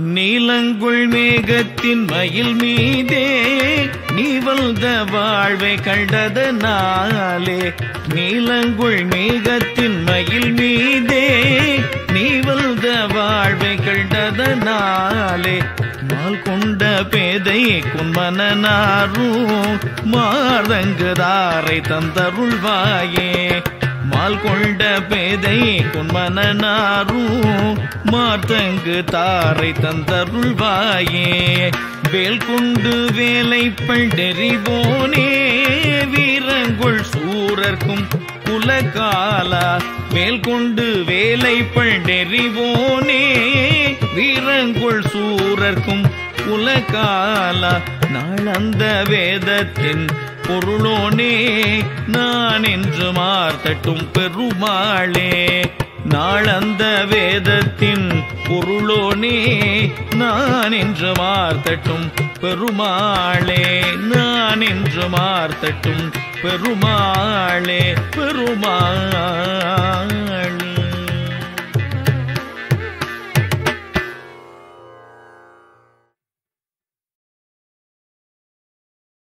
நீலங்குள் மேகத்தின் மயில் மீதே நீ வந்த வாழ்வை கண்டது நாளே. நீலங்குள் மேகத்தின் மயில் மீதே நீ வந்த வாழ்வை கண்டது நாளே. மால் கொண்ட பேதை குன்மனாரும் மாதங்குதாரை தந்தருள்வாயே. மால் கொண்ட பேதை குன்மனாரும் மார்த்தங்கு தாரை தந்தருள்வாயே. வேல் கொண்டு வேலை பண்டெறிவோனே வீரங்குள் சூரர்க்கும் குலகாலா மேல் கொண்டு வேலை பண்டெறிவோனே வீரங்குள் சூரர்க்கும் குலகாலா நாளந்த வேதத்தின் பொருளோனே நான் என்று மார்த்தட்டும் பெருமாளே. நாளந்த வேதத்தின் பொருளோனே நான் என்று மார்த்தட்டும் பெருமாளே. நான் என்று மார்த்தட்டும் பெருமாளே பெருமாள்.